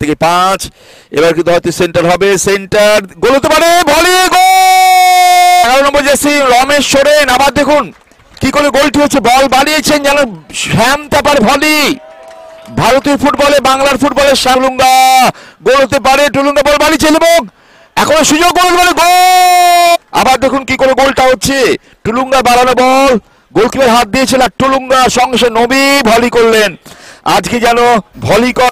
থেকে পাঁচ। এবার কিন্তু হয়তো সেন্টার হবে, সেন্টার গোল হতে মানে, পারে ভলি গোল! এগারো নম্বর জার্সি, রমেশ সোরেন আবার দেখুন। কি করে গোলটি হচ্ছে, বল বাড়িয়েছেন যেন শ্যাম তাপার ভলি। ভারতীয় ফুটবলে, বাংলার ফুটবলে শ্যামলুঙ্গা গোল হতে পারে, টুলুঙ্গা বল বাড়িয়েছেন এবং এখনও সুযোগ গোল পারে গোল! আবার দেখুন কি করে গোলটা হচ্ছে, টুলুঙ্গা বাড়ানো বল। গোলকিপার হাত দিয়েছিল আর টুলুঙ্গা সঙ্গে সঙ্গে নবী ভলি করলেন। আজকে যেন ভলি কর